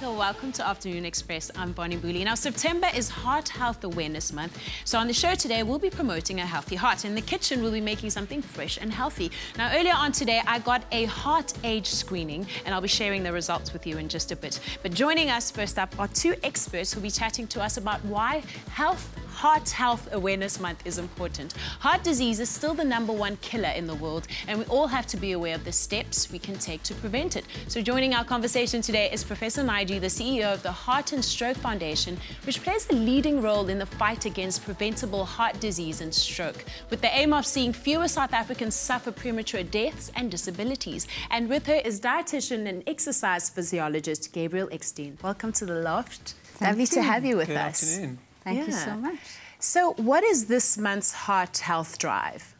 Africa. Welcome to Afternoon Express. I'm Bonnie Mbuli. Now, September is Heart Health Awareness Month. So on the show today, we'll be promoting a healthy heart. In the kitchen, we'll be making something fresh and healthy. Now, earlier on today, I got a heart age screening, and I'll be sharing the results with you in just a bit. But joining us first up are two experts who'll be chatting to us about why health Heart Health Awareness Month is important. Heart disease is still the number one killer in the world, and we all have to be aware of the steps we can take to prevent it. So joining our conversation today is Professor Naidoo, the CEO of the Heart and Stroke Foundation, which plays a leading role in the fight against preventable heart disease and stroke, with the aim of seeing fewer South Africans suffer premature deaths and disabilities. And with her is dietitian and exercise physiologist Gabriel Eksteen. Welcome to the Loft. Thank Lovely you. to have you with Good us. afternoon. Thank you so much. So, what is this month's Heart Health Drive?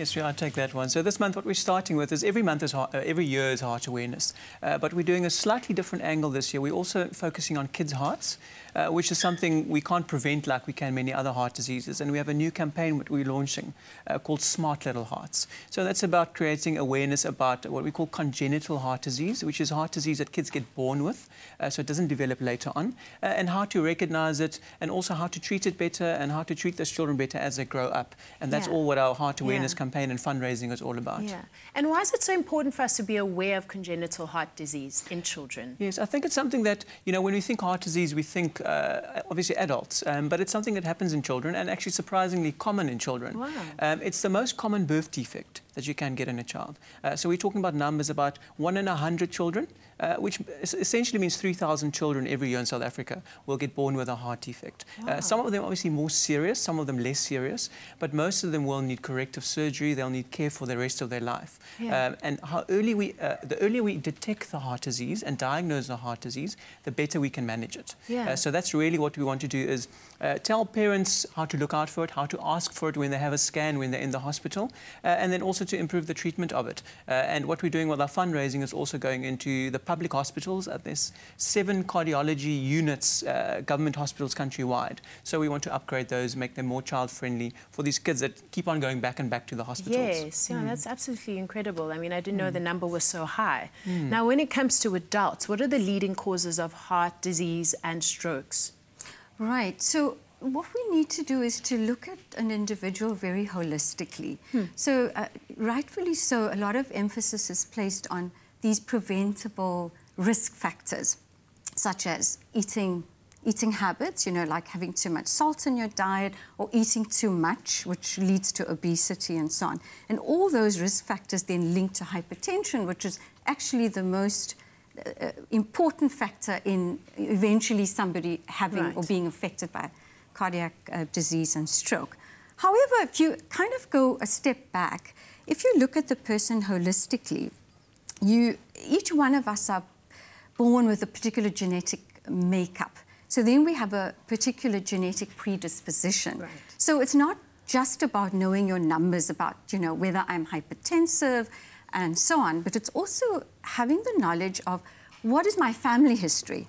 Yes, I'll take that one. So this month, what we're starting with is every month is heart, uh, every year is heart awareness, uh, but we're doing a slightly different angle this year. We're also focusing on kids' hearts, uh, which is something we can't prevent like we can many other heart diseases. And we have a new campaign that we're launching uh, called Smart Little Hearts. So that's about creating awareness about what we call congenital heart disease, which is heart disease that kids get born with, uh, so it doesn't develop later on, uh, and how to recognize it, and also how to treat it better, and how to treat those children better as they grow up. And that's Yeah. all what our heart awareness Yeah. campaign and fundraising is all about. Yeah. And why is it so important for us to be aware of congenital heart disease in children? Yes, I think it's something that, you know, when we think heart disease, we think uh, obviously adults, um, but it's something that happens in children and actually surprisingly common in children. Wow. Um, it's the most common birth defect that you can get in a child. Uh, so we're talking about numbers about one in a hundred children, uh, which essentially means 3,000 children every year in South Africa will get born with a heart defect. Uh, some of them obviously more serious, some of them less serious, but most of them will need corrective surgery. They'll need care for the rest of their life. Yeah. Um, and how early we, uh, the earlier we detect the heart disease and diagnose the heart disease, the better we can manage it. Yeah. Uh, so that's really what we want to do is uh, tell parents how to look out for it, how to ask for it when they have a scan, when they're in the hospital, uh, and then also to improve the treatment of it. Uh, and what we're doing with our fundraising is also going into the public hospitals. Uh, there's seven cardiology units, uh, government hospitals countrywide. So we want to upgrade those, make them more child-friendly for these kids that keep on going back and back to the hospitals. Yes, yeah, that's absolutely incredible. I mean, I didn't know the number was so high. Now, when it comes to adults, what are the leading causes of heart disease and strokes? Right. So what we need to do is to look at an individual very holistically. So uh, rightfully so, a lot of emphasis is placed on these preventable risk factors, such as eating eating habits, you know, like having too much salt in your diet or eating too much, which leads to obesity and so on. And all those risk factors then link to hypertension, which is actually the most uh, important factor in eventually somebody having or being affected by cardiac uh, disease and stroke. However, if you kind of go a step back, if you look at the person holistically, you each one of us are born with a particular genetic makeup. So then we have a particular genetic predisposition. Right. So it's not just about knowing your numbers about, you know, whether I'm hypertensive and so on, but it's also having the knowledge of what is my family history.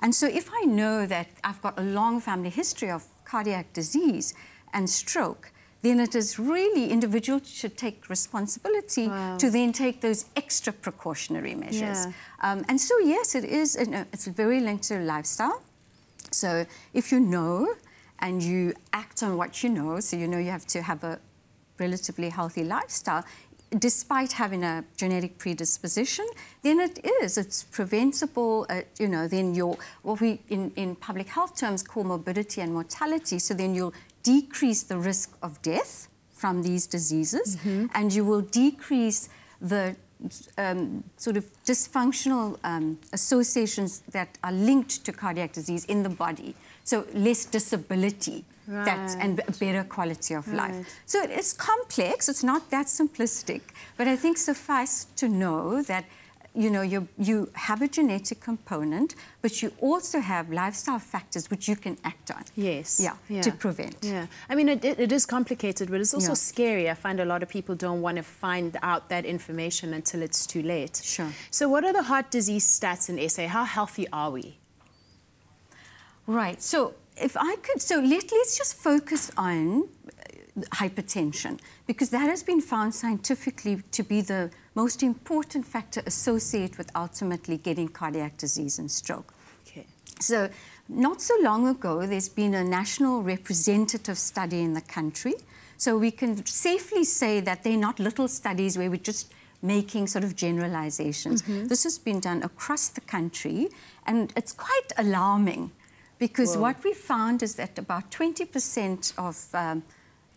And so if I know that I've got a long family history of cardiac disease and stroke, then it is really individuals should take responsibility Wow. to then take those extra precautionary measures. Yeah. Um, and so yes, it is. You know, it's very linked to lifestyle. So if you know and you act on what you know, so you know you have to have a relatively healthy lifestyle, despite having a genetic predisposition, then it is. It's preventable. Uh, you know, then your what we in, in public health terms call morbidity and mortality. So then you'll decrease the risk of death from these diseases, and you will decrease the um, sort of dysfunctional um, associations that are linked to cardiac disease in the body. So less disability that's, and a better quality of Right. life. So it is complex. It's not that simplistic. But I think suffice to know that you know you you have a genetic component, but you also have lifestyle factors which you can act on. Yes. Yeah, yeah. to prevent. Yeah. I mean, it, it is complicated, but it's also Yeah. scary. I find a lot of people don't want to find out that information until it's too late. Sure. So, what are the heart disease stats in SA? How healthy are we? Right. So if I could, so let, let's just focus on uh, hypertension because that has been found scientifically to be the most important factor associated with ultimately getting cardiac disease and stroke. Okay. So, not so long ago, there's been a national representative study in the country. So, we can safely say that they're not little studies where we're just making sort of generalizations. Mm-hmm. This has been done across the country, and it's quite alarming because Whoa. what we found is that about 20% of um,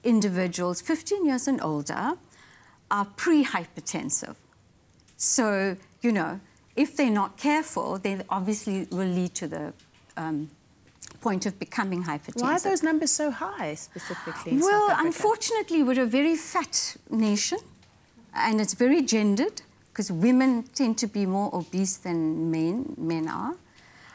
individuals 15 years and older are pre-hypertensive. So, you know, if they're not careful, they obviously will lead to the um, point of becoming hypertensive. Why are those numbers so high specifically Well, unfortunately, we're a very fat nation and it's very gendered because women tend to be more obese than men, men are.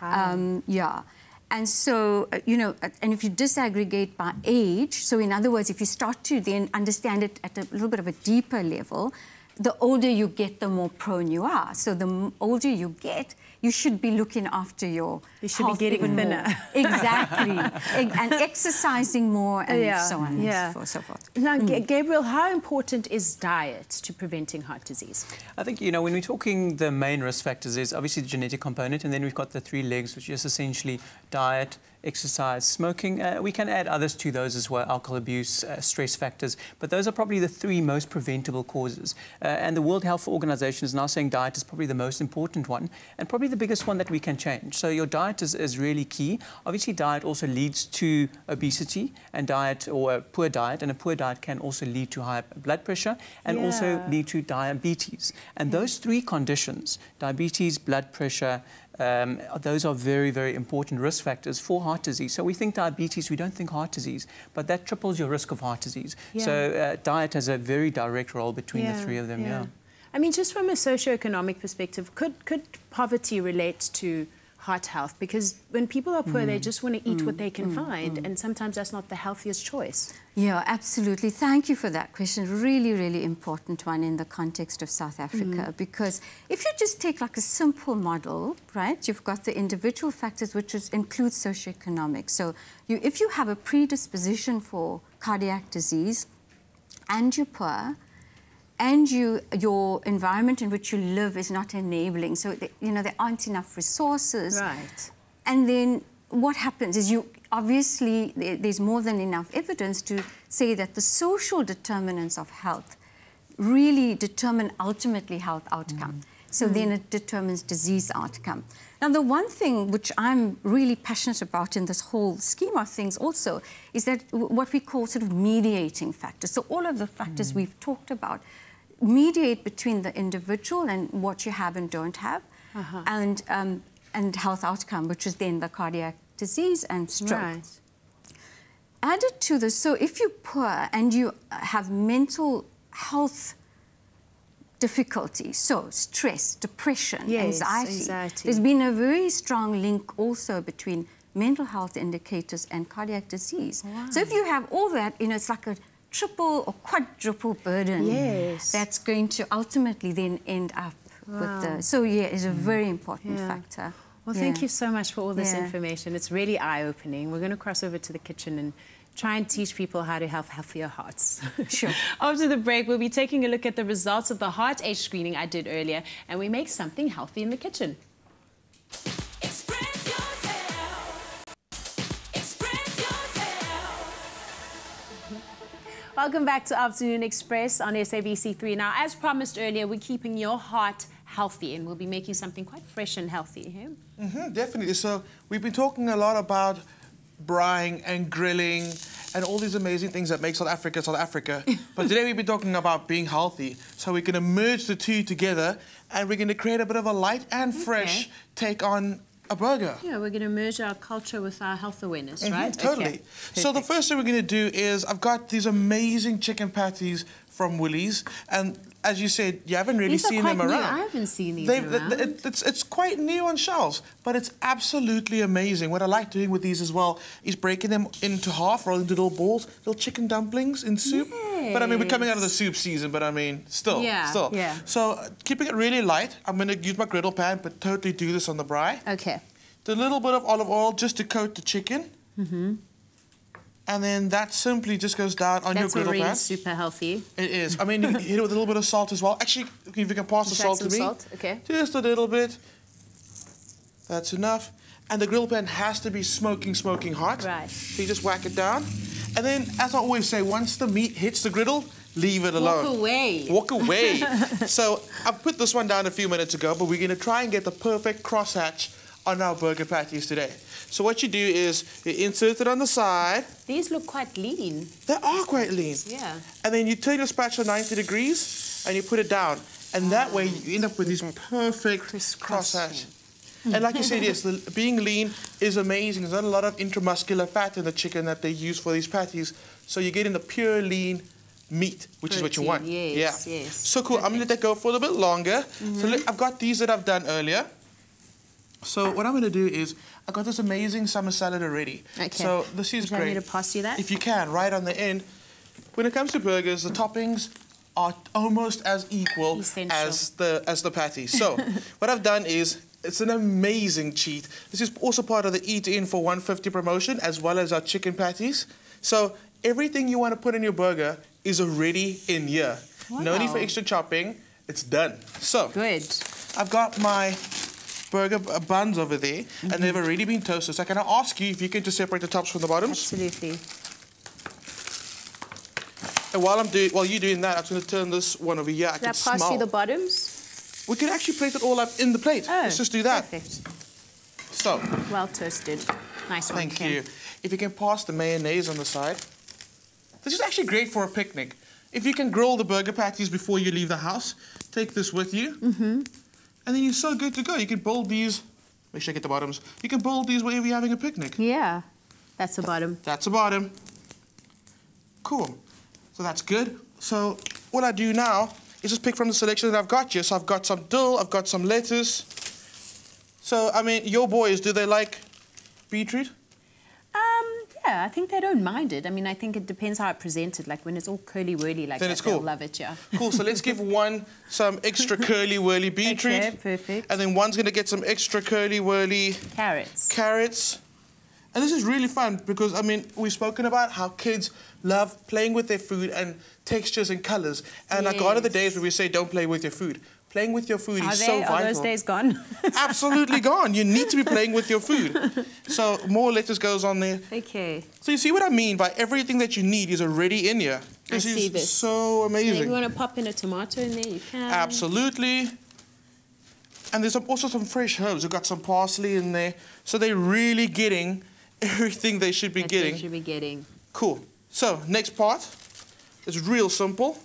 Um, yeah. And so, uh, you know, uh, and if you disaggregate by age, so in other words, if you start to then understand it at a little bit of a deeper level, the older you get, the more prone you are. So the older you get, you should be looking after your You should be getting even thinner. exactly. and exercising more and yeah. so on yeah. and so forth. Now, mm. Gabriel, how important is diet to preventing heart disease? I think, you know, when we're talking the main risk factors is obviously the genetic component, and then we've got the three legs, which is essentially diet, exercise, smoking. Uh, we can add others to those as well, alcohol abuse, uh, stress factors, but those are probably the three most preventable causes. Uh, and the World Health Organization is now saying diet is probably the most important one and probably the biggest one that we can change. So your diet is, is really key. Obviously, diet also leads to obesity and diet or a poor diet, and a poor diet can also lead to high blood pressure and yeah. also lead to diabetes. And those three conditions, diabetes, blood pressure, um, those are very, very important risk factors for heart disease. So we think diabetes, we don't think heart disease, but that triples your risk of heart disease. Yeah. So uh, diet has a very direct role between yeah, the three of them, yeah. yeah. I mean, just from a socio-economic perspective, could, could poverty relate to heart health because when people are poor, mm. they just want to eat mm. what they can mm. find, mm. and sometimes that's not the healthiest choice. Yeah, absolutely. Thank you for that question. Really, really important one in the context of South Africa mm. because if you just take like a simple model, right, you've got the individual factors which is, include socioeconomic. So you, if you have a predisposition for cardiac disease and you're poor, and you, your environment in which you live is not enabling. So, you know, there aren't enough resources. Right. And then what happens is you, obviously, there's more than enough evidence to say that the social determinants of health really determine ultimately health outcome. Mm. So mm. then it determines disease outcome. Now, the one thing which I'm really passionate about in this whole scheme of things also is that what we call sort of mediating factors. So all of the factors mm. we've talked about mediate between the individual and what you have and don't have, uh -huh. and um, and health outcome, which is then the cardiac disease and stroke. Right. Added to this, so if you're poor and you have mental health difficulties, so stress, depression, yes, anxiety, anxiety, there's been a very strong link also between mental health indicators and cardiac disease. Wow. So if you have all that, you know, it's like a triple or quadruple burden yes. that's going to ultimately then end up wow. with the... So, yeah, it's a mm. very important yeah. factor. Well, yeah. thank you so much for all this yeah. information. It's really eye-opening. We're going to cross over to the kitchen and try and teach people how to have healthier hearts. Sure. After the break, we'll be taking a look at the results of the heart age screening I did earlier, and we make something healthy in the kitchen. Welcome back to Afternoon Express on SABC3. Now, as promised earlier, we're keeping your heart healthy and we'll be making something quite fresh and healthy. here. Mm -hmm, definitely. So we've been talking a lot about braaiing and grilling and all these amazing things that make South Africa South Africa. but today we've been talking about being healthy. So we're going to merge the two together and we're going to create a bit of a light and fresh okay. take on a burger. Yeah, we're going to merge our culture with our health awareness, mm -hmm, right? Totally. Okay. So the first thing we're going to do is I've got these amazing chicken patties from Woolies, and as you said, you haven't really these seen them new. around. I haven't seen these They've, around. It, it's, it's quite new on shelves, but it's absolutely amazing. What I like doing with these as well is breaking them into half, rolling into little balls, little chicken dumplings in soup. Yes. But I mean, we're coming out of the soup season, but I mean, still, yeah, still. Yeah. So uh, keeping it really light, I'm going to use my griddle pan, but totally do this on the braai. Okay a little bit of olive oil just to coat the chicken. Mm -hmm. And then that simply just goes down on That's your griddle already pan. super healthy. It is. I mean, you can hit it with a little bit of salt as well. Actually, if you can pass the salt to me. salt, okay. Just a little bit. That's enough. And the grill pan has to be smoking, smoking hot. Right. So you just whack it down. And then, as I always say, once the meat hits the griddle, leave it alone. Walk away. Walk away. so I've put this one down a few minutes ago, but we're going to try and get the perfect crosshatch on our burger patties today. So what you do is you insert it on the side. These look quite lean. They are quite lean. Yeah. And then you turn your spatula 90 degrees and you put it down. And that way you end up with this perfect crosshatch. And like you said, yes, the, being lean is amazing. There's not a lot of intramuscular fat in the chicken that they use for these patties. So you're getting the pure lean meat, which is what you want. yes, yeah. yes. So cool. I'm going to let that go for a little bit longer. So mm-hmm. look, I've got these that I've done earlier. So what I'm going to do is I've got this amazing summer salad already. Okay. So this is Would you like great. me to pass you that? If you can, right on the end. When it comes to burgers, the toppings are almost as equal Essential. as the as the patty. So what I've done is it's an amazing cheat. This is also part of the Eat In for 150 promotion as well as our chicken patties. So everything you want to put in your burger is already in here. No need for extra chopping. It's done. So Good. I've got my burger buns over there, and they've already been toasted. So I can I ask you if you can just separate the tops from the bottoms? Absolutely. And while I'm doing, while you're doing that, I'm just going to turn this one over here. I Did can I pass smell. you the bottoms? we can actually plate it all up in the plate. Oh, Let's just do that. Perfect. So, Well toasted. Nice one, thank Ken. you. If you can pass the mayonnaise on the side. This is actually great for a picnic. If you can grill the burger patties before you leave the house, take this with you. Mm-hmm. And then you're so good to go. You can build these. Make sure I get the bottoms. You can build these wherever you're having a picnic. Yeah. That's the bottom. That's the bottom. Cool. So that's good. So what I do now is just pick from the selection that I've got here. So I've got some dill, I've got some lettuce. So, I mean, your boys, do they like beetroot? Yeah, I think they don't mind it. I mean, I think it depends how it presented. Like when it's all curly whirly like Then that, it's they'll cool. love it, yeah. Cool, so let's give one some extra curly whirly beetroot. Okay, perfect. And then one's gonna get some extra curly whirly Carrots. carrots. And this is really fun because, I mean, we've spoken about how kids love playing with their food and textures and colors. And like, gone are the days where we say, don't play with your food. Playing with your food Are is they? so Are those days gone? Absolutely gone. You need to be playing with your food. So more lettuce goes on there. okay. So you see what I mean by everything that you need is already in here. I This see is this. so if amazing. you want to pop in a tomato in there, you can. Absolutely. And there's some, also some fresh herbs. We've got some parsley in there. So they're really getting everything they should be That they getting. should be getting. Cool. So next part is real simple.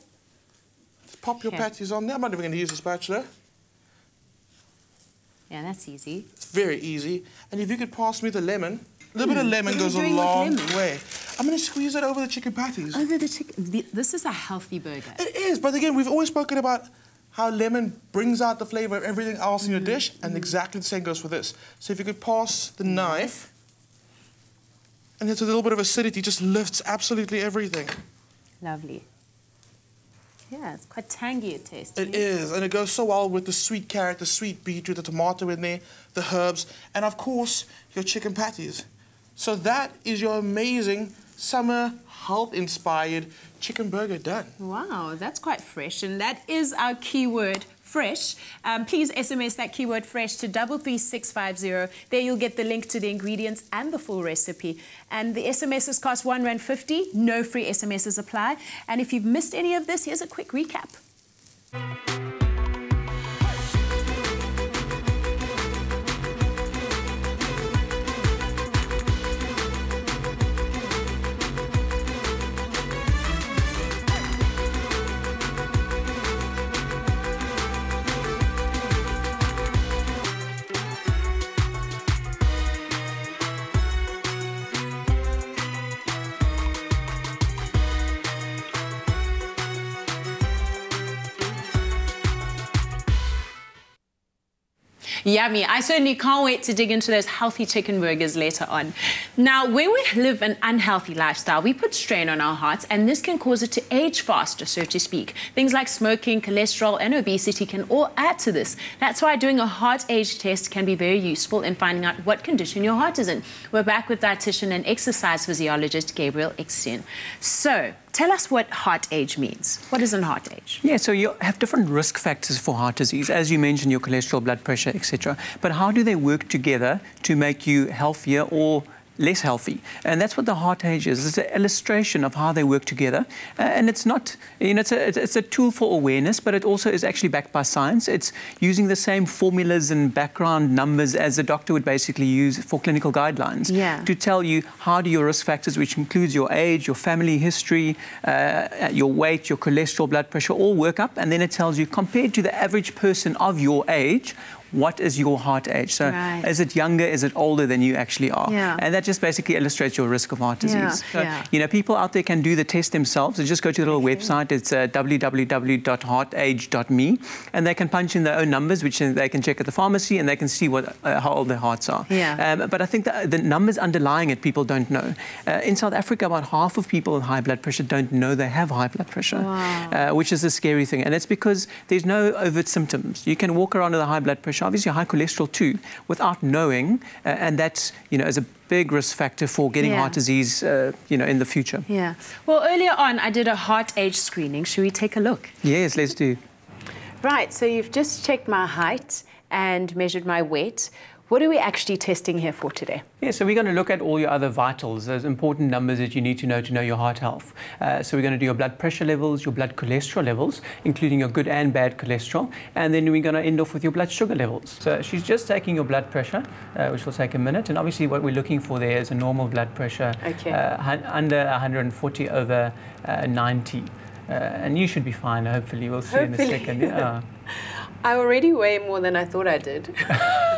Pop your Okay. patties on there. I'm not even going to use a spatula. Yeah, that's easy. It's very easy. And if you could pass me the lemon, a little bit of lemon Hmm. You goes a long way. I'm going to squeeze it over the chicken patties. Over the chicken. This is a healthy burger. It is, but again, we've always spoken about how lemon brings out the flavor of everything else in your dish, and exactly the same goes for this. So if you could pass the knife, and there's a little bit of acidity, just lifts absolutely everything. Lovely. Yeah, it's quite tangy it tastes. It is, and it goes so well with the sweet carrot, the sweet beetroot, the tomato in there, the herbs, and of course, your chicken patties. So that is your amazing summer health-inspired chicken burger done. Wow, that's quite fresh. And that is our keyword, fresh. Um, please SMS that keyword fresh to 33650. There you'll get the link to the ingredients and the full recipe. And the SMSs cost one rand fifty. No free SMSs apply. And if you've missed any of this, here's a quick recap. Yummy. I certainly can't wait to dig into those healthy chicken burgers later on. Now, when we live an unhealthy lifestyle, we put strain on our hearts, and this can cause it to age faster, so to speak. Things like smoking, cholesterol, and obesity can all add to this. That's why doing a heart age test can be very useful in finding out what condition your heart is in. We're back with dietitian and exercise physiologist Gabriel Eksteen. So, Tell us what heart age means. What is a heart age? Yeah, so you have different risk factors for heart disease, as you mentioned, your cholesterol, blood pressure, etc. But how do they work together to make you healthier or less healthy. And that's what the heart age is. It's an illustration of how they work together. Uh, and it's not, you know, it's a, it's a tool for awareness, but it also is actually backed by science. It's using the same formulas and background numbers as a doctor would basically use for clinical guidelines yeah. to tell you how do your risk factors, which includes your age, your family history, uh, your weight, your cholesterol, blood pressure, all work up. And then it tells you, compared to the average person of your age, what is your heart age? So right. is it younger, is it older than you actually are? Yeah. And that just basically illustrates your risk of heart disease. Yeah. So, yeah. you know, people out there can do the test themselves. So just go to the little website. It's uh, www.heartage.me and they can punch in their own numbers, which they can check at the pharmacy and they can see what uh, how old their hearts are. Yeah. Um, but I think the, the numbers underlying it, people don't know. Uh, in South Africa, about half of people with high blood pressure don't know they have high blood pressure, wow. uh, which is a scary thing. And it's because there's no overt symptoms. You can walk around with a high blood pressure, obviously high cholesterol cholesterol too without knowing, uh, and that's you know as a big risk factor for getting yeah. heart disease, uh, you know, in the future. Yeah. Well, earlier on, I did a heart age screening. Should we take a look? Yes, let's do. Right. So you've just checked my height and measured my weight. What are we actually testing here for today? Yeah, so we're going to look at all your other vitals, those important numbers that you need to know to know your heart health. Uh, so we're going to do your blood pressure levels, your blood cholesterol levels, including your good and bad cholesterol, and then we're going to end off with your blood sugar levels. So she's just taking your blood pressure, uh, which will take a minute, and obviously what we're looking for there is a normal blood pressure okay. uh, under 140 over uh, 90. Uh, and you should be fine, hopefully. We'll see hopefully. in a second. Yeah. I already weigh more than I thought I did.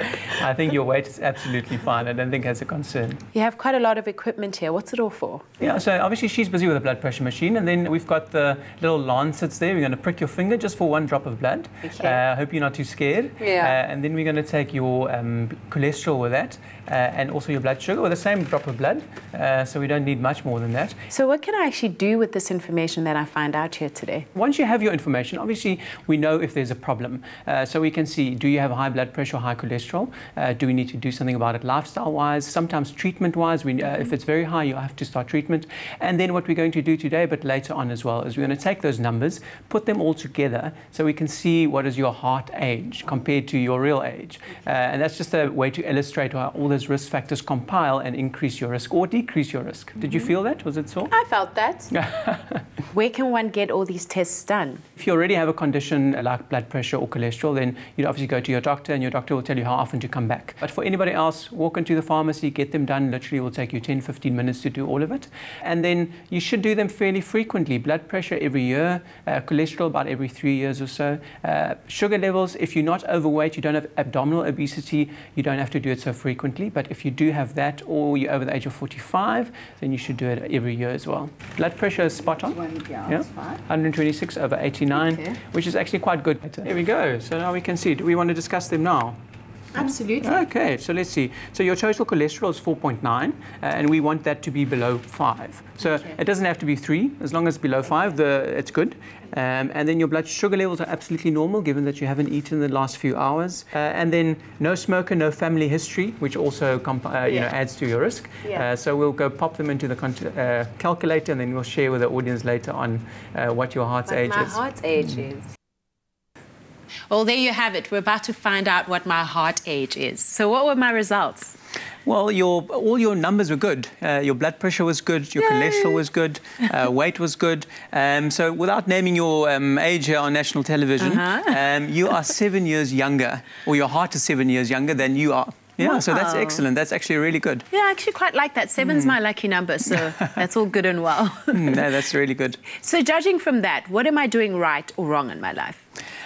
I think your weight is absolutely fine. I don't think that's a concern. You have quite a lot of equipment here. What's it all for? Yeah, so obviously she's busy with a blood pressure machine, and then we've got the little lancets there. We're going to prick your finger just for one drop of blood. Okay. I uh, hope you're not too scared. Yeah. Uh, and then we're going to take your um, cholesterol with that, uh, and also your blood sugar with the same drop of blood. Uh, so we don't need much more than that. So what can I actually do with this information that I find out here today? Once you have your information, obviously we know if there's a problem. Uh, so we can see, do you have high blood pressure high cholesterol? Uh, do we need to do something about it lifestyle-wise? Sometimes treatment-wise, we, uh, if it's very high, you have to start treatment. And then what we're going to do today, but later on as well, is we're going to take those numbers, put them all together, so we can see what is your heart age compared to your real age. Uh, and that's just a way to illustrate how all those risk factors compile and increase your risk or decrease your risk. Did you feel that? Was it so? I felt that. Where can one get all these tests done? If you already have a condition like blood pressure or cholesterol, then you'd obviously go to your doctor and your doctor will tell you how often to come back. But for anybody else, walk into the pharmacy, get them done. Literally, it will take you 10, 15 minutes to do all of it. And then you should do them fairly frequently. Blood pressure every year, uh, cholesterol about every three years or so. Uh, sugar levels, if you're not overweight, you don't have abdominal obesity, you don't have to do it so frequently. But if you do have that or you're over the age of 45, then you should do it every year as well. Blood pressure is spot on. One, yeah, Yeah. 126 over 89, Okay. which is actually quite good. Here we go. So now we can see. Do we want to discuss them now? Absolutely. Okay, so let's see. So your total cholesterol is 4.9, uh, and we want that to be below 5. So Okay. it doesn't have to be 3. As long as it's below 5, the, it's good. Um, and then your blood sugar levels are absolutely normal, given that you haven't eaten in the last few hours. Uh, and then no smoker, no family history, which also comp- uh, you know, adds to your risk. Yeah. Uh, so we'll go pop them into the uh, calculator, and then we'll share with the audience later on uh, what your heart's age my is. heart age is. Well, there you have it. We're about to find out what my heart age is. So, what were my results? Well, your all your numbers were good. Uh, your blood pressure was good. Your cholesterol was good. Uh, weight was good. Um, so, without naming your um, age here on national television, Uh-huh. um, you are seven years younger, or your heart is seven years younger than you are. Yeah, so that's excellent. That's actually really good. Yeah, I actually quite like that. Seven's my lucky number, so that's all good and well. Mm, no, that's really good. so, judging from that, what am I doing right or wrong in my life?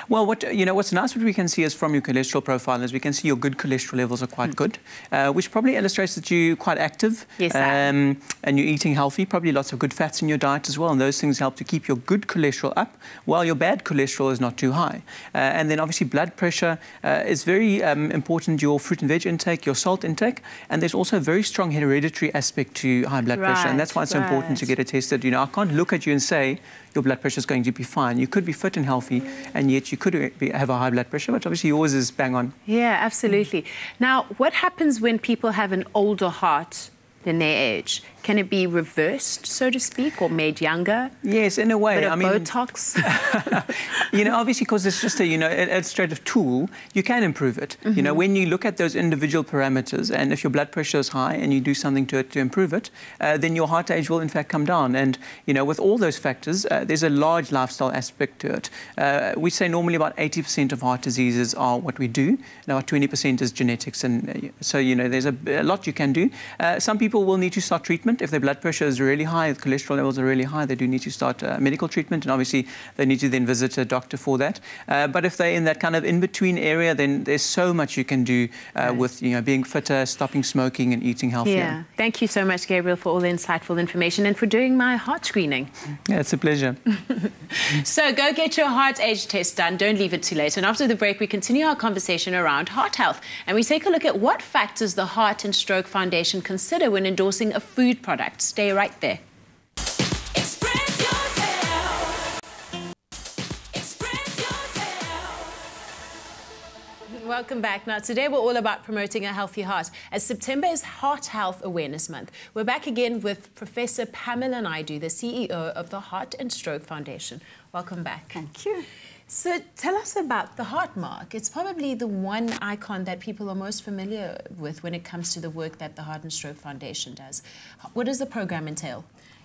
Well, what you know, what's nice, what we can see is from your cholesterol profile is we can see your good cholesterol levels are quite mm. good, uh, which probably illustrates that you're quite active yes, um, and you're eating healthy. Probably lots of good fats in your diet as well, and those things help to keep your good cholesterol up while your bad cholesterol is not too high. Uh, and then obviously blood pressure uh, is very um, important. Your fruit and veg intake, your salt intake, and there's also a very strong hereditary aspect to high blood right, pressure, and that's why it's right. so important to get it tested. You know, I can't look at you and say your blood pressure is going to be fine. You could be fit and healthy, and yet you could be, have a high blood pressure, but obviously yours is bang on. Yeah, absolutely. Now, what happens when people have an older heart than their age? Can it be reversed, so to speak, or made younger? Yes, in a way. I mean, Botox. you know, obviously, because it's just a you know administrative tool, you can improve it. Mm -hmm. You know, mm-hmm. when you look at those individual parameters, and if your blood pressure is high, and you do something to it to improve it, uh, then your heart age will in fact come down. And you know, with all those factors, uh, there's a large lifestyle aspect to it. Uh, we say normally about 80% of heart diseases are what we do. Now, 20% is genetics, and uh, so you know, there's a, a lot you can do. Uh, some people will need to start treatment treatment. If their blood pressure is really high, if cholesterol levels are really high, they do need to start uh, medical treatment, and obviously they need to then visit a doctor for that. Uh, but if they're in that kind of in-between area, then there's so much you can do uh, with you know being fitter, stopping smoking, and eating healthier. Yeah. Thank you so much, Gabriel, for all the insightful information and for doing my heart screening. Yeah, it's a pleasure. so go get your heart age test done. Don't leave it too late. And after the break, we continue our conversation around heart health, and we take a look at what factors the Heart and Stroke Foundation consider when endorsing a food product. Stay right there. Welcome back. Now, today we're all about promoting a healthy heart. As September is Heart Health Awareness Month, we're back again with Professor Pamela Naidoo, the CEO of the Heart and Stroke Foundation. Welcome back. Thank you. So tell us about the heart mark. It's probably the one icon that people are most familiar with when it comes to the work that the Heart and Stroke Foundation does. What does the program entail?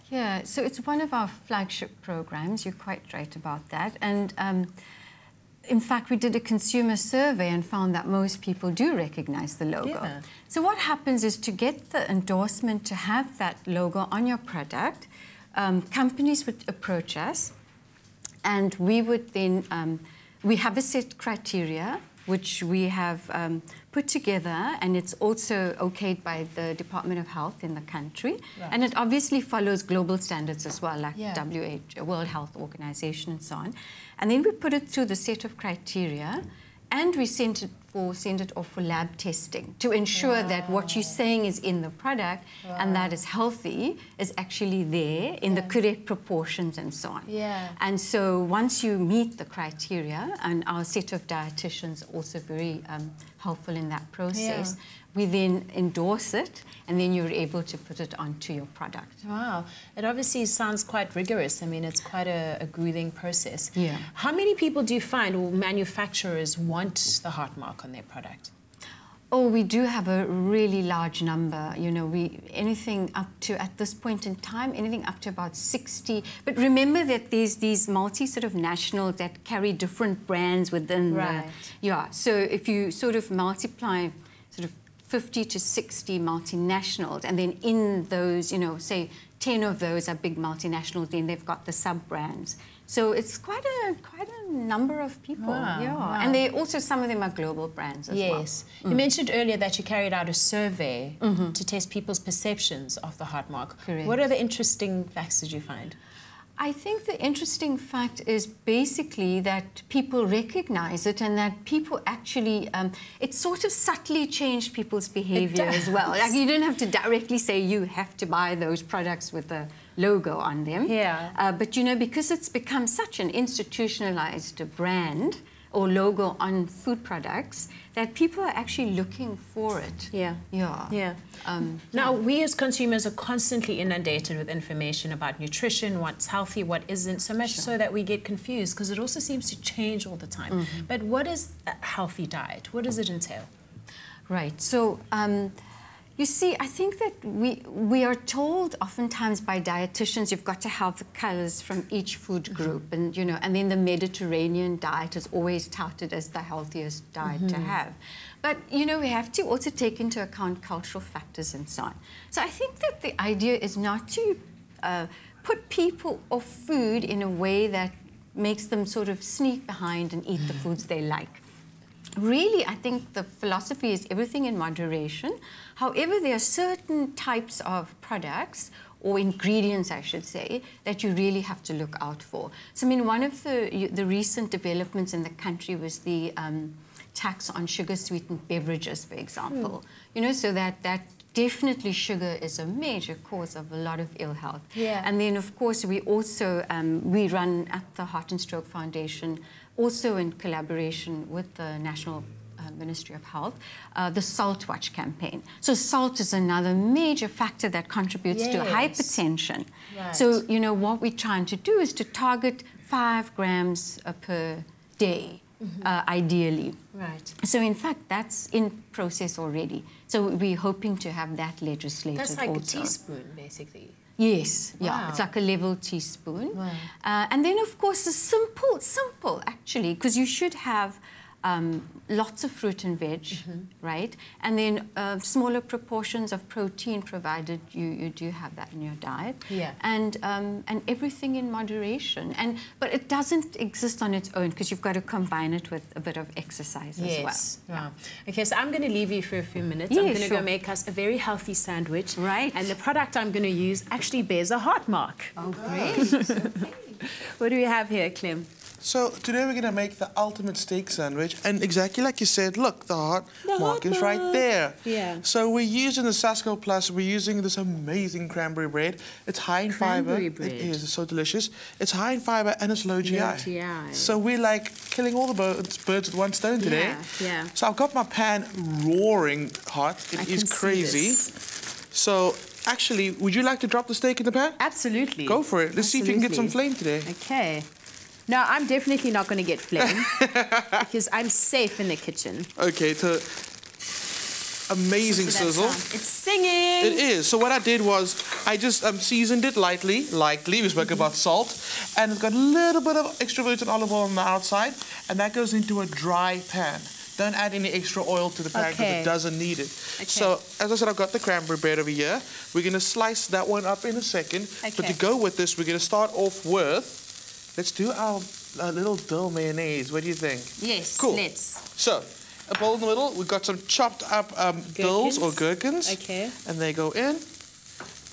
Yeah, so it's one of our flagship programs. You're quite right about that. And um, in fact, we did a consumer survey and found that most people do recognize the logo. Yeah. So what happens is to get the endorsement to have that logo on your product, um, companies would approach us and we would then, um, we have a set criteria which we have um, put together and it's also okayed by the Department of Health in the country. Right. And it obviously follows global standards as well, like yeah. WHO, World Health Organization and so on. And then we put it through the set of criteria and we sent it for send it off for lab testing to ensure wow. that what you're saying is in the product wow. and that is healthy is actually there in yeah. the correct proportions and so on. Yeah. And so once you meet the criteria, and our set of dietitians also very um, helpful in that process. Yeah we then endorse it, and then you're able to put it onto your product. Wow. It obviously sounds quite rigorous. I mean, it's quite a, a grueling process. Yeah. How many people do you find, or manufacturers want the heart mark on their product? Oh, we do have a really large number. You know, we anything up to at this point in time, anything up to about 60. But remember that there's these multi sort of nationals that carry different brands within. Right. The, yeah. So if you sort of multiply sort of 50 to 60 multinationals, and then in those, you know, say 10 of those are big multinationals, then they've got the sub-brands. So it's quite a quite a number of people. Wow, yeah. Wow. And they also some of them are global brands as yes. well. Yes. Mm. You mentioned earlier that you carried out a survey mm -hmm. to test people's perceptions of the heart mark. Correct. What are the interesting facts that you find? I think the interesting fact is basically that people recognize it and that people actually, um, it sort of subtly changed people's behavior as well. Like you don't have to directly say you have to buy those products with the logo on them. Yeah. Uh, but you know, because it's become such an institutionalized brand, or logo on food products that people are actually looking for it. Yeah. Yeah. Yeah. Um, now, yeah. we as consumers are constantly inundated with information about nutrition, what's healthy, what isn't, so much sure. so that we get confused because it also seems to change all the time. Mm -hmm. But what is a healthy diet? What does it entail? Right. So, um, you see, I think that we, we are told oftentimes by dietitians you've got to have the colors from each food mm-hmm. group. And, you know, and then the Mediterranean diet is always touted as the healthiest diet mm -hmm. to mm-hmm. have. But, you know, we have to also take into account cultural factors and so on. So I think that the idea is not to uh, put people off food in a way that makes them sort of sneak behind and eat the foods they like. Really, I think the philosophy is everything in moderation. However, there are certain types of products or ingredients, I should say, that you really have to look out for. So, I mean, one of the, the recent developments in the country was the um, tax on sugar-sweetened beverages, for example. You know, so that, that definitely sugar is a major cause of a lot of ill health. Yeah. And then, of course, we also, um, we run at the Heart and Stroke Foundation, also in collaboration with the National uh, Ministry of Health, uh, the Salt Watch campaign. So salt is another major factor that contributes to hypertension. Right. So, you know, what we're trying to do is to target five grams uh, per day, Mm-hmm. uh, ideally. Right. So, in fact, that's in process already. So, we're hoping to have that legislated That's like also. a teaspoon, basically. Yes, yeah, it's like a level teaspoon. Wow. Uh, and then, of course, the simple, simple actually, because you should have um, lots of fruit and veg, Mm-hmm. right? And then uh, smaller proportions of protein, provided you, you do have that in your diet. Yeah. And um, and everything in moderation. And but it doesn't exist on its own because you've got to combine it with a bit of exercise as Yes. well. Wow. Okay, so I'm going to leave you for a few minutes. I'm going to go make us a very healthy sandwich. Right. And the product I'm going to use actually bears a heart mark. Oh, great! What do we have here, Clem? So today we're gonna make the ultimate steak sandwich, and exactly like you said, look, the heart The mark is right mark. there. Yeah. So we're using the Sasko Plus. We're using this amazing cranberry bread. It's high in Cranberry fiber. bread. It is. It's so delicious. It's high in fiber and it's low GI. GI. So we're like killing all the birds, birds with one stone today. Yeah, yeah. So I've got my pan roaring hot. It I is crazy. So actually, would you like to drop the steak in the pan? Absolutely. Go for it. Let's see if you can get some flame today. Okay. No, I'm definitely not going to get flame because I'm safe in the kitchen. Okay, so amazing sizzle. It's singing. It is. So what I did was I just um, seasoned it lightly, lightly. We spoke about salt, and it's got a little bit of extra virgin olive oil on the outside, and that goes into a dry pan. Don't add any extra oil to the pan because Okay. it doesn't need it. Okay. So as I said, I've got the cranberry bread over here. We're gonna slice that one up in a second. Okay. But to go with this, we're gonna start off with. Let's do our, our little dill mayonnaise. What do you think? Yes. Cool. Let's. So, a bowl in the middle, we've got some chopped up um, dills or gherkins. Okay. And they go in.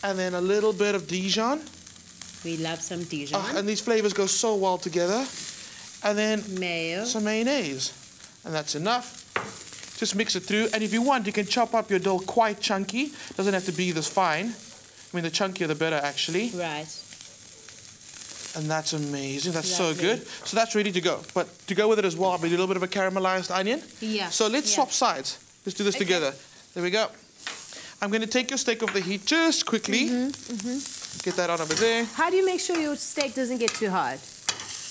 And then a little bit of Dijon. We love some Dijon. Oh, and these flavors go so well together. And then Mayo. some mayonnaise. And that's enough. Just mix it through. And if you want, you can chop up your dill quite chunky. Doesn't have to be this fine. I mean, the chunkier the better, actually. Right. And that's amazing. That's so good. So that's ready to go. But to go with it as well, I'll be a little bit of a caramelized onion. Yeah. So let's yeah. swap sides. Let's do this Okay. together. There we go. I'm going to take your steak off the heat just quickly. Mm-hmm, Get that on over there. How do you make sure your steak doesn't get too hard?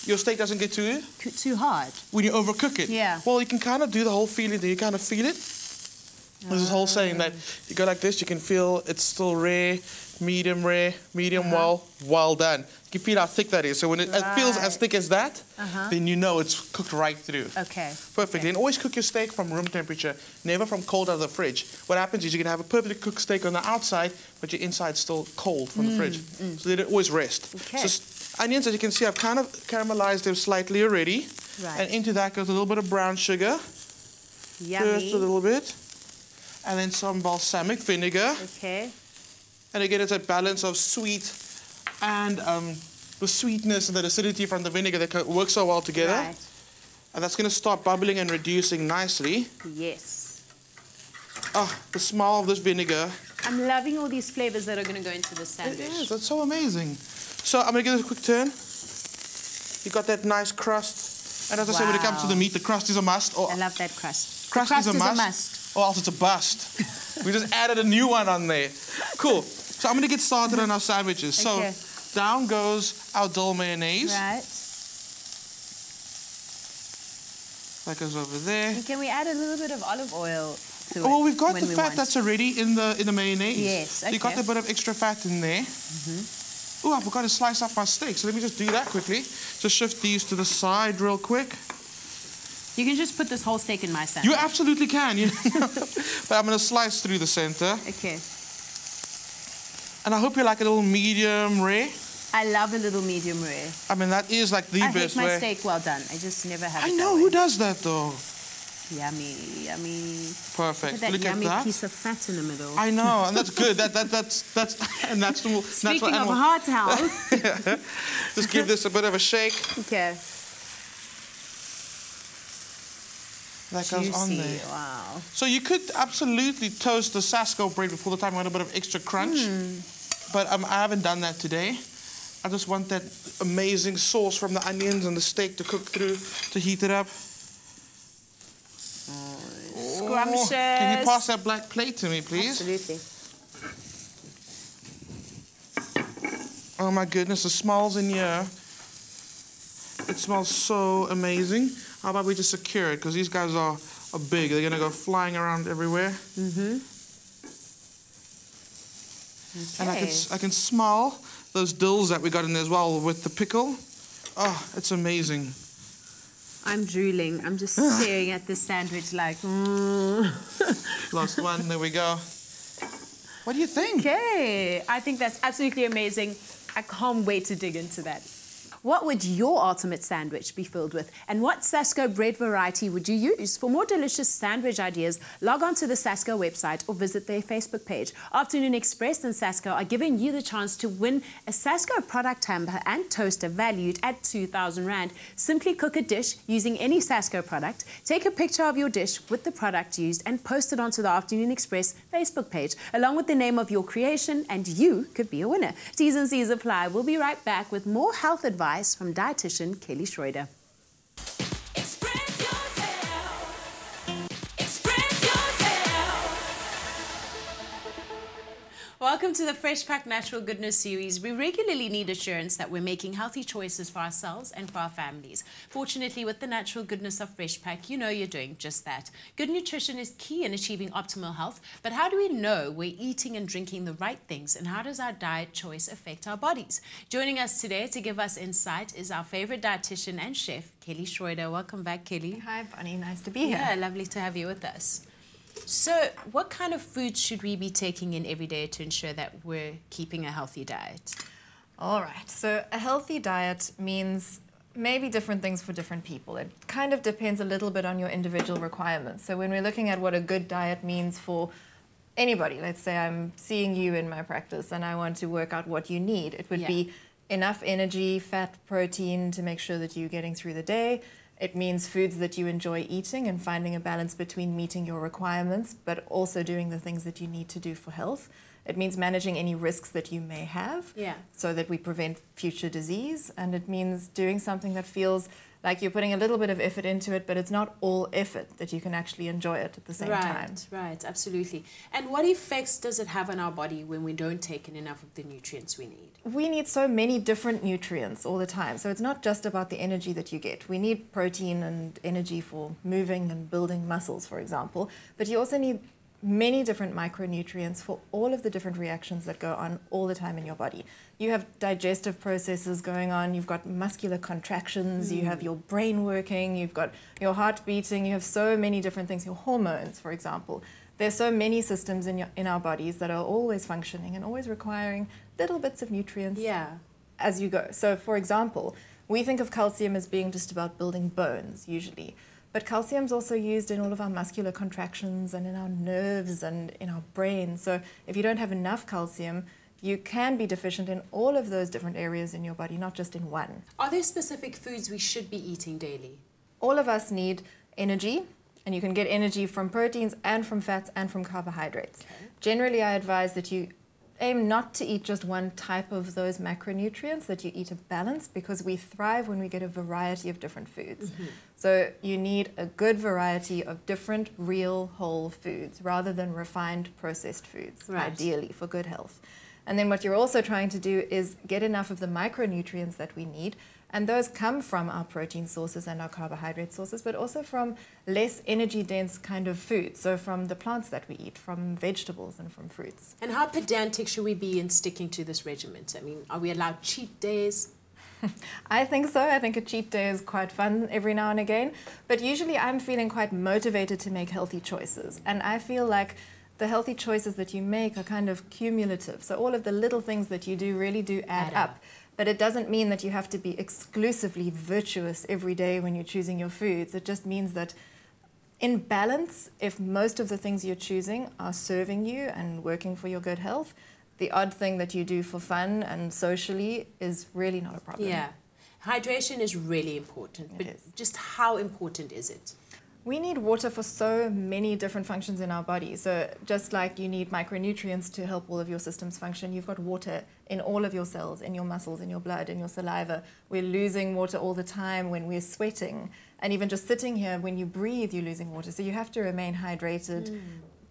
Your steak doesn't get too Too- Too hard. when you overcook it. Yeah. Well, you can kind of do the whole feeling. Do you kind of feel it? There's this whole saying that you go like this, you can feel it's still rare, medium rare, medium Uh-huh. well, well done. You feel how thick that is. So when it, it feels as thick as that, Uh-huh. then you know it's cooked right through. Okay. Perfectly. And always cook your steak from room temperature, never from cold out of the fridge. What happens is you can have a perfectly cooked steak on the outside, but your inside's still cold from the fridge. So let it always rest. Mm, Okay. So onions, as you can see, I've kind of caramelized them slightly already. Right. And into that goes a little bit of brown sugar, Yummy. just a little bit. And then some balsamic vinegar. Okay. And again, it's a balance of sweet and um, the sweetness and the acidity from the vinegar that works so well together. Right. And that's going to start bubbling and reducing nicely. Yes. Oh, the smell of this vinegar. I'm loving all these flavors that are going to go into the It sandwich. is, that's so amazing. So I'm gonna give this a quick turn. You got that nice crust. And as I say, when it comes to the meat, the crust is a must. Or I love that crust. crust, crust is, a, must, must. Or else it's a bust. we just added a new one on there. Cool. So I'm gonna get started on our sandwiches. Okay. So down goes our dill mayonnaise. Right. That goes over there. And can we add a little bit of olive oil to it? Oh, well, we've got the we fat want? that's already in the in the mayonnaise. Yes, So you got a bit of extra fat in there. Mhm. Oh, I forgot to slice up my steak. So let me just do that quickly. Just shift these to the side real quick. You can just put this whole steak in my sandwich. You absolutely can. You but I'm going to slice through the center. Okay. And I hope you like a little medium rare. I love a little medium rare. I mean, that is like the I hate my way. steak well done. I just never have I it that know, who does that though? Yummy, yummy. Perfect. Look at that Look yummy at that. piece of fat in the middle. I know, and that's good. That, that, that's, that's a natural, natural Speaking of animal. heart health. Just give this a bit of a shake. okay. That goes on there. Wow. So you could absolutely toast the Sasko bread before the time you want a bit of extra crunch. Hmm. But um, I haven't done that today. I just want that amazing sauce from the onions and the steak to cook through to heat it up. Scrumptious. Oh, can you pass that black plate to me, please? Absolutely. Oh my goodness, the smells in here. It smells so amazing. How about we just secure it? Because these guys are, are big. They're gonna go flying around everywhere. Mm-hmm. And I can, I can smell those dills that we got in there as well with the pickle. Oh, it's amazing. I'm drooling. I'm just staring at this sandwich like, mm. Last one, there we go. What do you think? okay. I think that's absolutely amazing. I can't wait to dig into that. What would your ultimate sandwich be filled with? And what Sasko bread variety would you use? For more delicious sandwich ideas, log on to the Sasko website or visit their Facebook page. Afternoon Express and Sasko are giving you the chance to win a Sasko product hamper and toaster valued at 2,000 Rand. Simply cook a dish using any Sasko product, take a picture of your dish with the product used and post it onto the Afternoon Express Facebook page, along with the name of your creation, and you could be a winner. T's and C's apply. We'll be right back with more health advice from dietitian Kelly Schreuder. Welcome to the Freshpak Natural Goodness series. We regularly need assurance that we're making healthy choices for ourselves and for our families. Fortunately, with the natural goodness of Freshpak, you know you're doing just that. Good nutrition is key in achieving optimal health, but how do we know we're eating and drinking the right things and how does our diet choice affect our bodies? Joining us today to give us insight is our favorite dietitian and chef, Kelly Schreuder. Welcome back, Kelly. Hi, Bonnie. Nice to be here. Yeah, lovely to have you with us. So, what kind of foods should we be taking in every day to ensure that we're keeping a healthy diet? All right. So, a healthy diet means maybe different things for different people. It kind of depends a little bit on your individual requirements. So, when we're looking at what a good diet means for anybody, let's say I'm seeing you in my practice and I want to work out what you need, it would Yeah. be enough energy, fat, protein to make sure that you're getting through the day. It means foods that you enjoy eating and finding a balance between meeting your requirements, but also doing the things that you need to do for health. It means managing any risks that you may have Yeah. so that we prevent future disease. And it means doing something that feels like you're putting a little bit of effort into it, but it's not all effort, that you can actually enjoy it at the same right, time. right, right, absolutely. And what effects does it have on our body when we don't take in enough of the nutrients we need? we need so many different nutrients all the time. So it's not just about the energy that you get. We need protein and energy for moving and building muscles, for example, but you also need many different micronutrients for all of the different reactions that go on all the time in your body. You have digestive processes going on, you've got muscular contractions, you have mm. your brain working, you've got your heart beating, you have so many different things, your hormones, for example. There's so many systems in, your, in our bodies that are always functioning and always requiring little bits of nutrients Yeah. as you go. So, for example, we think of calcium as being just about building bones usually, but calcium is also used in all of our muscular contractions and in our nerves and in our brain. So, if you don't have enough calcium, you can be deficient in all of those different areas in your body, not just in one. Are there specific foods we should be eating daily? All of us need energy, and you can get energy from proteins and from fats and from carbohydrates. Generally, I advise that you aim not to eat just one type of those macronutrients, that you eat a balance because we thrive when we get a variety of different foods. Mm-hmm. So you need a good variety of different real whole foods rather than refined processed foods, Right. ideally for good health. And then what you're also trying to do is get enough of the micronutrients that we need. And those come from our protein sources and our carbohydrate sources, but also from less energy dense kind of foods. So from the plants that we eat, from vegetables and from fruits. And how pedantic should we be in sticking to this regiment? I mean, are we allowed cheat days? I think so. I think a cheat day is quite fun every now and again. But usually I'm feeling quite motivated to make healthy choices. And I feel like the healthy choices that you make are kind of cumulative. So all of the little things that you do really do add, Add up. up. But it doesn't mean that you have to be exclusively virtuous every day when you're choosing your foods. It just means that in balance, if most of the things you're choosing are serving you and working for your good health, the odd thing that you do for fun and socially is really not a problem. Yeah. Hydration is really important, It but is. just how important is it? We need water for so many different functions in our body. So, just like you need micronutrients to help all of your systems function, you've got water in all of your cells, in your muscles, in your blood, in your saliva. We're losing water all the time when we're sweating. And even just sitting here, when you breathe, you're losing water. So, you have to remain hydrated mm.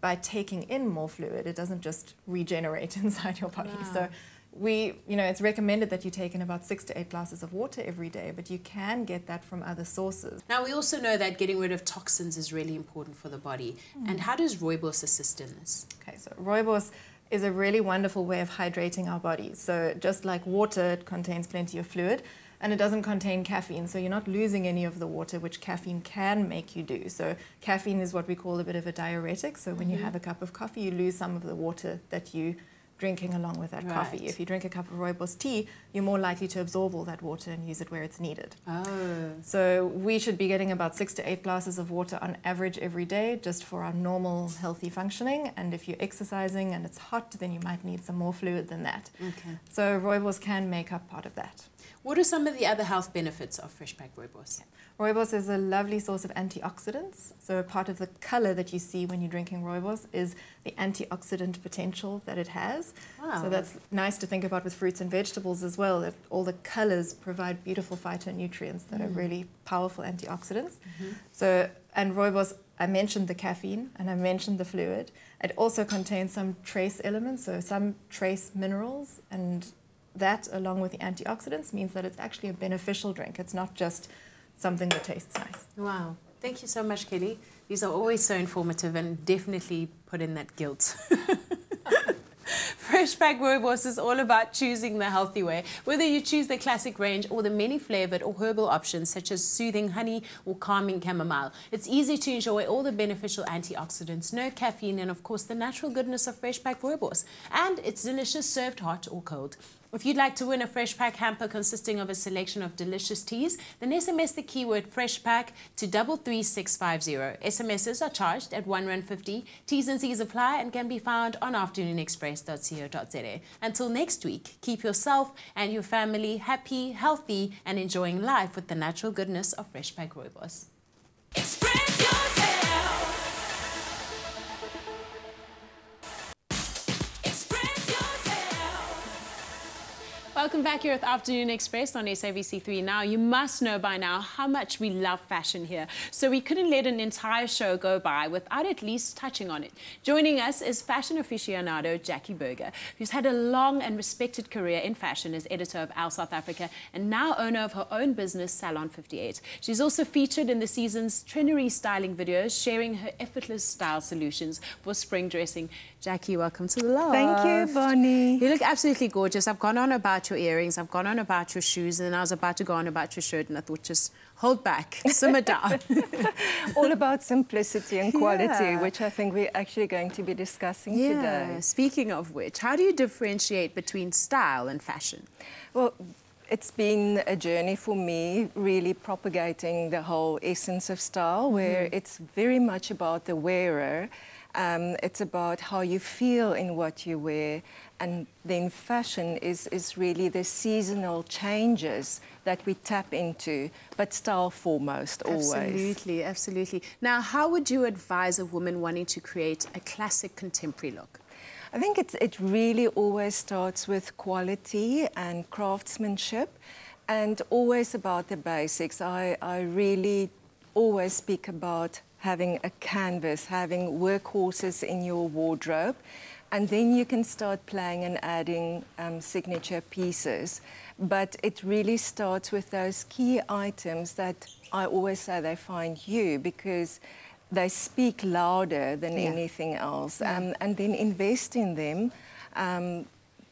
by taking in more fluid. It doesn't just regenerate inside your body. So, we, you know, it's recommended that you take in about six to eight glasses of water every day, but you can get that from other sources. Now, we also know that getting rid of toxins is really important for the body. Hmm. And how does rooibos assist in this? Okay, so rooibos is a really wonderful way of hydrating our bodies. So just like water, it contains plenty of fluid and it doesn't contain caffeine. So you're not losing any of the water, which caffeine can make you do. So caffeine is what we call a bit of a diuretic. So when you mm-hmm. have a cup of coffee, you lose some of the water that you drinking along with that coffee. If you drink a cup of rooibos tea, you're more likely to absorb all that water and use it where it's needed. Oh. So we should be getting about six to eight glasses of water on average every day just for our normal healthy functioning. And if you're exercising and it's hot, then you might need some more fluid than that. Okay. So rooibos can make up part of that. What are some of the other health benefits of Freshpak rooibos? Rooibos is a lovely source of antioxidants. So part of the color that you see when you're drinking rooibos is the antioxidant potential that it has. Wow. So that's nice to think about with fruits and vegetables as well. That all the colors provide beautiful phytonutrients that are mm. really powerful antioxidants. Mm-hmm. So and rooibos, I mentioned the caffeine and I mentioned the fluid. It also contains some trace elements, so some trace minerals, and that along with the antioxidants means that it's actually a beneficial drink. It's not just something that tastes nice. Wow. Thank you so much, Kelly. These are always so informative and definitely put in that guilt. Freshpak Rooibos is all about choosing the healthy way. Whether you choose the classic range or the many flavored or herbal options such as soothing honey or calming chamomile, it's easy to enjoy all the beneficial antioxidants, no caffeine, and of course the natural goodness of Freshpak Rooibos. And it's delicious served hot or cold. If you'd like to win a Freshpak hamper consisting of a selection of delicious teas, then SMS the keyword Freshpak to 33650. SMSs are charged at 1 Rand 50. T's and C's apply and can be found on afternoonexpress.co.za. Until next week, keep yourself and your family happy, healthy, and enjoying life with the natural goodness of Freshpak Rooibos. Express yourself. Welcome back here with Afternoon Express on SABC3. Now, you must know by now how much we love fashion here. So we couldn't let an entire show go by without at least touching on it. Joining us is fashion aficionado Jackie Burger, who's had a long and respected career in fashion as editor of Elle South Africa and now owner of her own business, Salon 58. She's also featured in the season's Trenery styling videos, sharing her effortless style solutions for spring dressing. Jackie, welcome to the loft. Thank you, Bonnie. You look absolutely gorgeous. I've gone on about your earrings, I've gone on about your shoes, and I was about to go on about your shirt, and I thought, just hold back, simmer down. All about simplicity and quality, Yeah. which I think we're actually going to be discussing yeah. today. Speaking of which, how do you differentiate between style and fashion? Well, it's been a journey for me, really propagating the whole essence of style, where mm-hmm. it's very much about the wearer. Um, it's about how you feel in what you wear. And then fashion is, is really the seasonal changes that we tap into, but style foremost, always. Absolutely, absolutely. Now, how would you advise a woman wanting to create a classic contemporary look? I think it's, it really always starts with quality and craftsmanship and always about the basics. I, I really always speak about having a canvas, having workhorses in your wardrobe, and then you can start playing and adding um, signature pieces. But it really starts with those key items that I always say they find you because they speak louder than Yeah. anything else. Um, and then invest in them, um,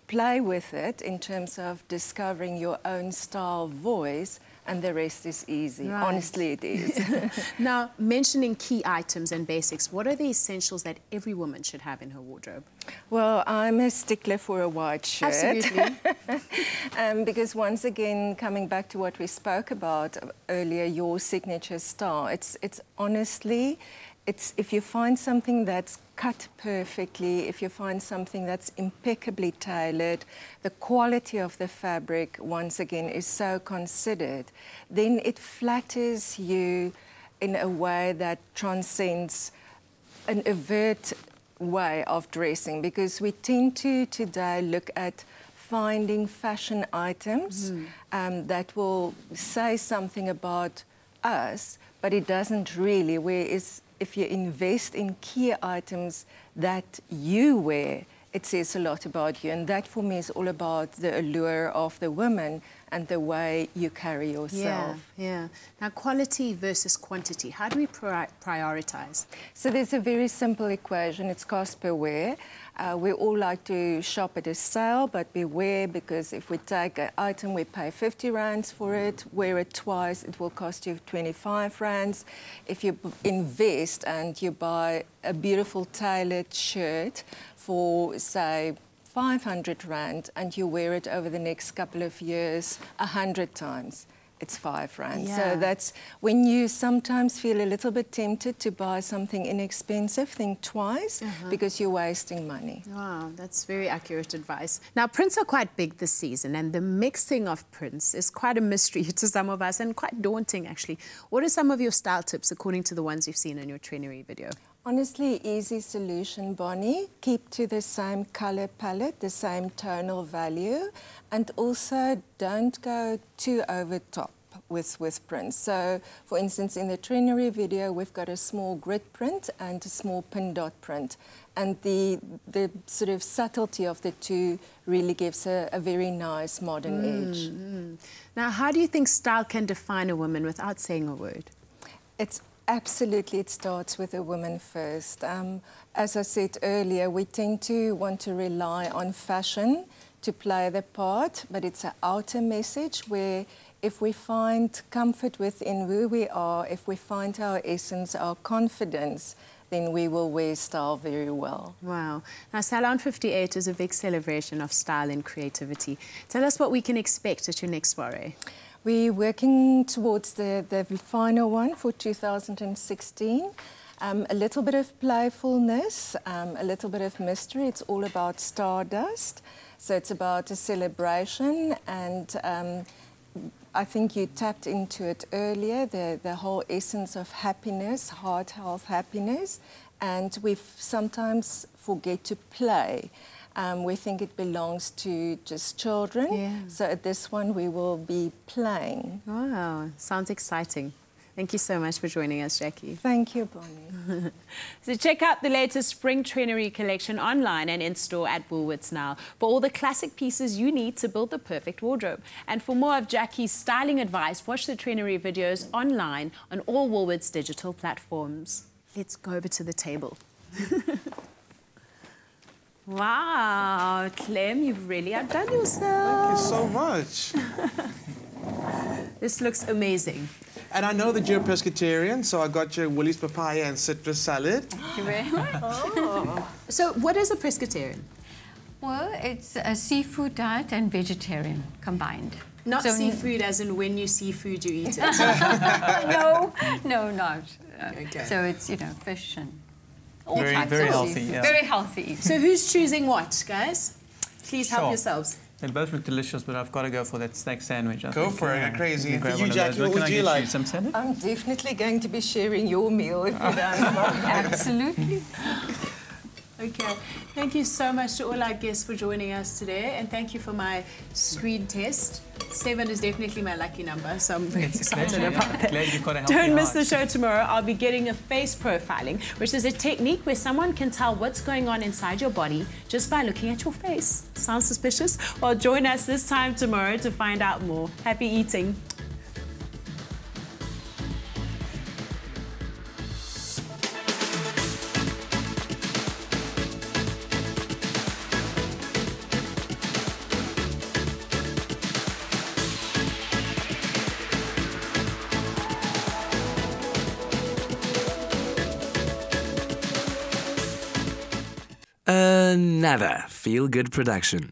play with it in terms of discovering your own style voice, and the rest is easy. Right. Honestly, it is. Now, mentioning key items and basics, what are the essentials that every woman should have in her wardrobe? well, I'm a stickler for a white shirt. Absolutely. um, because once again, coming back to what we spoke about earlier, your signature style, it's, it's honestly, it's if you find something that's cut perfectly, if you find something that's impeccably tailored, the quality of the fabric, once again, is so considered, then it flatters you in a way that transcends an overt way of dressing because we tend to today look at finding fashion items um, that will say something about us, but it doesn't really. Whereas if you invest in key items that you wear, it says a lot about you. And that for me is all about the allure of the woman and the way you carry yourself. Yeah, yeah. Now, quality versus quantity. How do we pri- prioritize? So there's a very simple equation. It's cost per wear. Uh, we all like to shop at a sale, but beware because if we take an item, we pay 50 rands for it. Wear it twice, it will cost you 25 rands. If you b- invest and you buy a beautiful tailored shirt for, say, 500 rand and you wear it over the next couple of years 100 times it's five rand Yeah. so that's when you sometimes feel a little bit tempted to buy something inexpensive think twice uh-huh. because you're wasting money Wow, that's very accurate advice. Now, prints are quite big this season, and the mixing of prints is quite a mystery to some of us and quite daunting, actually. What are some of your style tips according to the ones you've seen in your Trenery video? Honestly, easy solution, Bonnie. Keep to the same color palette, the same tonal value, and also don't go too over top with, with prints. So, for instance, in the Trenery video, we've got a small grid print and a small pin dot print. And the, the sort of subtlety of the two really gives a, a very nice modern mm, edge. Mm. Now, how do you think style can define a woman without saying a word? It's absolutely, it starts with a woman first. Um, as I said earlier, we tend to want to rely on fashion to play the part, but it's an outer message where if we find comfort within who we are, if we find our essence, our confidence, then we will wear style very well. Wow. Now, Salon 58 is a big celebration of style and creativity. Tell us what we can expect at your next soiree. We're working towards the, the final one for 2016. Um, a little bit of playfulness, um, a little bit of mystery. It's all about stardust. So it's about a celebration, and um, I think you tapped into it earlier the, the whole essence of happiness, heart health happiness. And we sometimes forget to play. Um, we think it belongs to just children. Yeah. So at this one, we will be playing. Wow, sounds exciting. Thank you so much for joining us, Jackie. Thank you, Bonnie. So check out the latest spring Trenery collection online and in store at Woolworths now for all the classic pieces you need to build the perfect wardrobe. And for more of Jackie's styling advice, watch the Trenery videos online on all Woolworths digital platforms. Let's go over to the table. wow, Clem, you've really outdone yourself. Thank you so much. This looks amazing. And I know that you're a pescatarian, so I got your Willie's papaya and citrus salad. Thank you very much. Oh. So, what is a pescatarian? Well, it's a seafood diet and vegetarian combined. Not So- seafood, as in when you see food, you eat it. no, no, not. Okay. So it's, you know, fish and all Very- types very of healthy, seafood. yeah. Very healthy. so, who's choosing what, guys? Please help Sure. yourselves. They both look delicious, but I've got to go for that snack sandwich. I Go think. for it, Yeah. crazy. You And for you, one of those. Jackie, what would I you get like? Some salad? I'm definitely going to be sharing your meal if you don't mind. Absolutely. Okay. Thank you so much to all our guests for joining us today, and thank you for my screen test. Seven is definitely my lucky number, so I'm very excited Yeah, about that. Glad you've got a Don't miss the show tomorrow. I'll be getting a face profiling, which is a technique where someone can tell what's going on inside your body just by looking at your face. Sounds suspicious? Well, join us this time tomorrow to find out more. Happy eating. Another feel good production.